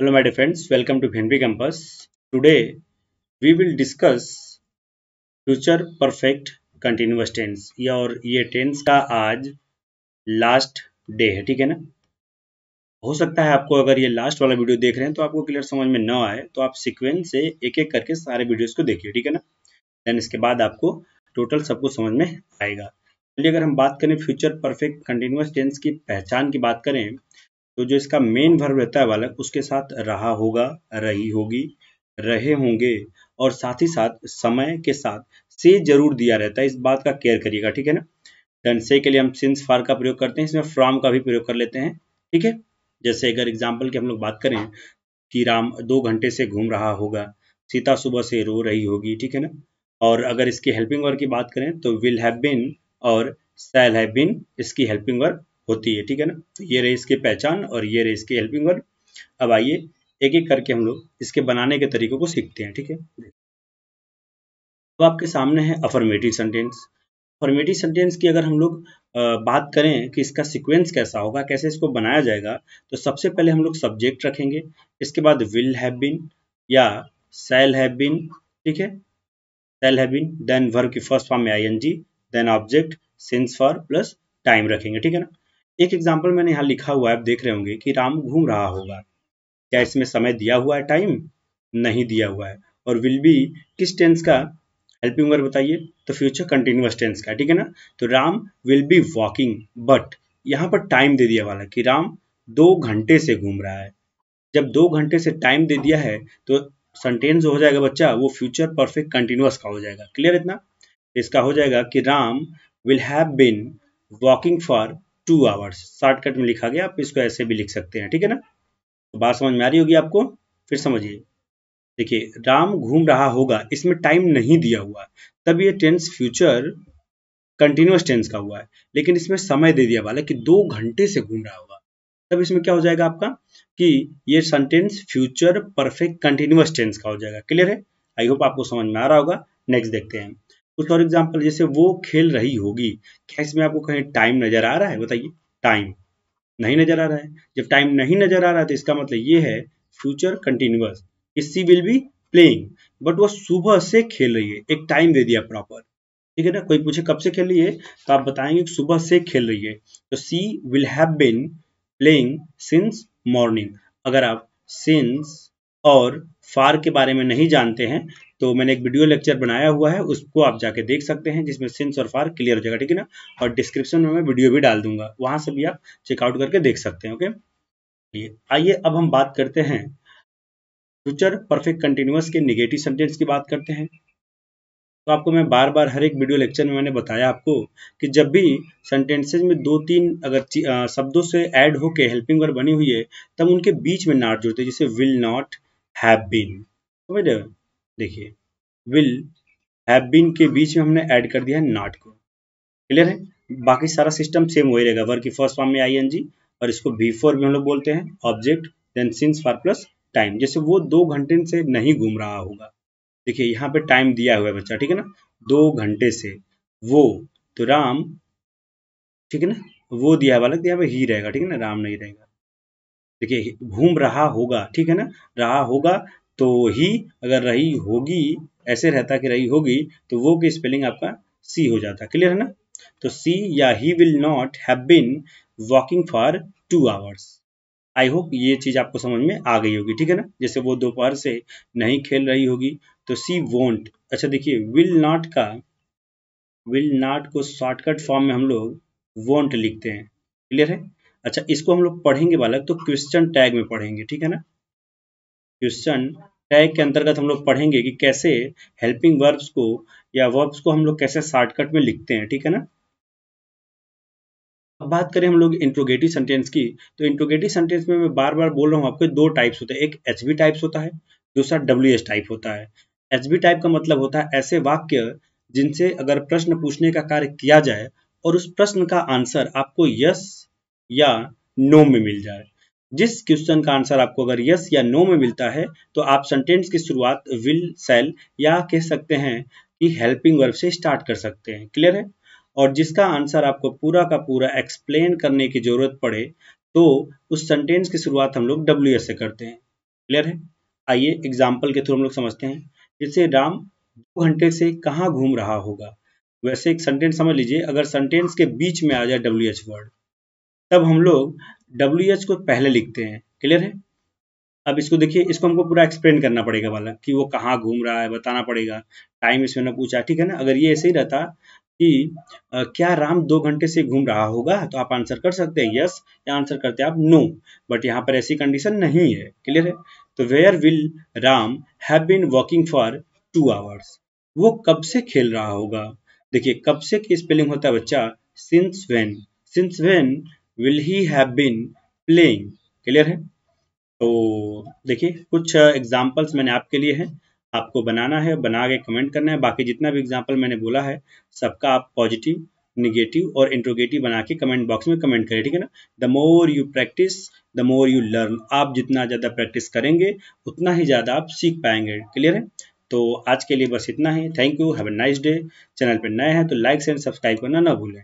Hello my dear friends, welcome to VNP Campus. Today we will discuss future perfect continuous tense. या और ये tense का आज last day है ठीक है ना हो सकता है आपको अगर ये लास्ट वाला वीडियो देख रहे हैं तो आपको क्लियर समझ में न आए तो आप सीक्वेंस से एक एक करके सारे वीडियोस को देखिए ठीक है ना देन इसके बाद आपको टोटल सब कुछ समझ में आएगा चलिए अगर हम बात करें फ्यूचर परफेक्ट कंटिन्यूस टेंस की पहचान की बात करें तो जो इसका मेन वर्ब रहता है बालक, उसके साथ रहा होगा, रही होगी, रहे होंगे, और साथ ही साथ, समय के साथ, से ज़रूर दिया रहता है। इस बात का केयर करिएगा, ठीक है ना? देन से के लिए हम सिंस फार का प्रयोग करते हैं, इसमें फ्रॉम का भी प्रयोग कर लेते हैं, ठीक है? जैसे अगर एग्ज़ाम्पल की हम लोग बात करें कि राम दो घंटे से घूम रहा होगा, सीता सुबह से रो रही होगी, ठीक है ना? और अगर इसकी हेल्पिंग वर्क की बात करें तो विल हैव बिन और सेल हैव बिन इसकी हेल्पिंग वर्क होती है, ठीक है ना? तो ये रही इसकी पहचान और ये रही इसकी हेल्पिंग वर्ब अब आइए एक एक करके हम लोग इसके बनाने के तरीकों को सीखते हैं, ठीक है? तो आपके सामने है अफर्मेटिव सेंटेंस अफर्मेटिव सेंटेंस की अगर हम लोग बात करें कि इसका सीक्वेंस कैसा होगा, कैसे इसको बनाया जाएगा तो सबसे पहले हम लोग सब्जेक्ट रखेंगे। इसके बाद विल हैव बीन या सेल हैव बीन ठीक है? Shall have been then verb की फ़र्स्ट फॉर्म में I N G then object since for plus time रखेंगे, ठीक है ना? एक एग्ज़ाम्पल मैंने यहाँ लिखा हुआ है, आप देख रहे होंगे कि राम घूम रहा होगा। क्या इसमें समय दिया हुआ है? टाइम नहीं दिया हुआ है। और विल बी किस टेंस का? हेल्पिंग वर्ब बताइए। तो फ्यूचर कंटिन्यूस टेंस का, ठीक है ना? तो Ram will be walking but यहाँ पर टाइम दे दिया वाला कि राम दो घंटे से घूम रहा है। जब दो घंटे से टाइम दे दिया है तो सेंटेंस हो जाएगा बच्चा, वो फ्यूचर परफेक्ट कंटिन्यूस का हो जाएगा। क्लियर इतना? इसका हो जाएगा कि Ram will have been walking for two hours shortcut में लिखा गया, आप इसको ऐसे भी लिख सकते हैं, ठीक है ना? तो बात समझ में आ रही होगी आपको? फिर समझिए। देखिए, राम घूम रहा होगा, इसमें टाइम नहीं दिया हुआ। तब ये टेंस फ्यूचर कंटिन्यूस टेंस का हुआ है। लेकिन इसमें समय दे दिया वाला कि दो घंटे से घूम रहा होगा। तब इसमें क्या हो जाएगा आपका? कि ये sentence future perfect continuous tense का हो जाएगा। क्लियर है? आई होप आपको समझ में आ रहा होगा। नेक्स्ट देखते हैं। कुछ और एग्ज़ाम्पल जैसे वो खेल रही होगी, क्या इसमें आपको कहीं टाइम नज़र आ रहा है? बताइए। टाइम नहीं नज़र आ रहा है। जब टाइम नहीं नज़र आ रहा है तो इसका मतलब ये है future continuous she will be playing but वो सुबह से खेल रही है। एक टाइम दे दिया प्रॉपर ठीक है ना? कोई पूछे कब से खेल रही है तो आप बताएँगे सुबह से खेल रही है। तो she will have been playing since morning अगर आप सिंस और फार के बारे में नहीं जानते हैं तो मैंने एक वीडियो लेक्चर बनाया हुआ है, उसको आप जाके देख सकते हैं, जिसमें सिंस और फार क्लियर हो जाएगा, ठीक है ना? और डिस्क्रिप्शन में मैं वीडियो भी डाल दूँगा, वहाँ से भी आप चेकआउट करके देख सकते हैं ओके आइए, अब हम बात करते हैं फ्यूचर परफेक्ट कंटिन्यूस के निगेटिव सेंटेंस की बात करते हैं। तो आपको मैं बार बार हर एक वीडियो लेक्चर में मैंने बताया आपको कि जब भी सेंटेंसेज में दो तीन अगर शब्दों से ऐड होके हेल्पिंग वर्ड बनी हुई है, तब उनके बीच में नाट जुड़ते हैं, जैसे विल नॉट हैव बीन समझ रहे देखिए विल हैव बीन के बीच में हमने ऐड कर दिया है नॉट को। क्लियर है? बाकी सारा सिस्टम सेम वही रहेगा। वर्ग की फ़र्स्ट फॉर्म में आई एन जी और इसको बी फोर भी हम लोग बोलते हैं। Object then since for plus time जैसे वो दो घंटे से नहीं घूम रहा होगा। देखिए, यहाँ पे टाइम दिया हुआ है बच्चा, ठीक है ना? दो घंटे से। वो तो राम, ठीक है ना? वो दिया वाला पे ही रहेगा, ठीक है ना? राम नहीं रहेगा। देखिए, घूम रहा होगा, ठीक है ना? रहा होगा तो ही अगर रही होगी, ऐसे रहता कि रही होगी तो वो की स्पेलिंग आपका सी हो जाता। क्लियर है ना? तो सी या he will not have been walking for two hours I hope ये चीज़ आपको समझ में आ गई होगी, ठीक है ना? जैसे वो दोपहर से नहीं खेल रही होगी तो सी वोंट अच्छा देखिए विल नॉट का विल नॉट को शॉर्टकट फॉर्म में हम लोग वोंट लिखते हैं। क्लियर है? अच्छा इसको हम लोग पढ़ेंगे बालक तो क्वेश्चन टैग में पढ़ेंगे, ठीक है ना? क्वेश्चन टैग के अंतर्गत हम लोग पढ़ेंगे कि कैसे हेल्पिंग वर्ब्स को या वर्ब्स को हम लोग कैसे शॉर्टकट में लिखते हैं, ठीक है ना? अब बात करें हम लोग इंट्रोगेटिव सेंटेंस की तो इंट्रोगेटिव सेंटेंस में मैं बार बार बोल रहा हूँ, आपके दो टाइप्स होते हैं। एक एच बी टाइप्स होता है, दूसरा डब्ल्यू एस टाइप होता है। एच बी टाइप का मतलब होता है ऐसे वाक्य जिनसे अगर प्रश्न पूछने का कार्य किया जाए और उस प्रश्न का आंसर आपको यस या नो में मिल जाए। जिस क्वेश्चन का आंसर आपको अगर यस या नो में मिलता है तो आप सेंटेंस की शुरुआत विल सेल या कह सकते हैं कि हेल्पिंग वर्ब से स्टार्ट कर सकते हैं। क्लियर है? और जिसका आंसर आपको पूरा का पूरा एक्सप्लेन करने की ज़रूरत पड़े तो उस सेंटेंस की शुरुआत हम लोग डब्ल्यू से करते हैं। क्लियर है? आइए एग्ज़ाम्पल के थ्रू हम लोग समझते हैं। जैसे राम दो घंटे से कहाँ घूम रहा होगा? वैसे एक सेंटेंस समझ लीजिए, अगर सेंटेंस के बीच में आ जाए डब्ल्यू एच वर्ड तब हम लोग डब्ल्यू एच को पहले लिखते हैं। क्लियर है? अब इसको देखिए इसको हमको पूरा एक्सप्लेन करना पड़ेगा वाला कि वो कहाँ घूम रहा है बताना पड़ेगा। टाइम इसमें ना पूछा ठीक है ना? अगर ये ऐसे ही रहता कि आ, क्या राम दो घंटे से घूम रहा होगा तो आप आंसर कर सकते हैं यस या आंसर करते हैं आप नो बट यहाँ पर ऐसी कंडीशन नहीं है। क्लियर है? तो where will Ram have been walking for two hours वो कब से खेल रहा होगा? देखिए कब से की स्पेलिंग होता है बच्चा? Since when since when will he have been playing clear है? तो देखिए, कुछ एग्जाम्पल्स मैंने आपके लिए हैं। आपको बनाना है, बना के कमेंट करना है। बाकी जितना भी एग्ज़ाम्पल मैंने बोला है, सबका आप पॉजिटिव निगेटिव और इंट्रोगेटिव बना के कमेंट बॉक्स में कमेंट करें, ठीक है ना? The more you practice the more you learn आप जितना ज़्यादा प्रैक्टिस करेंगे, उतना ही ज़्यादा आप सीख पाएँगे। क्लियर है? तो आज के लिए बस इतना ही। Thank you have a nice day channel पर नए हैं तो लाइक एंड सब्सक्राइब करना ना भूलें।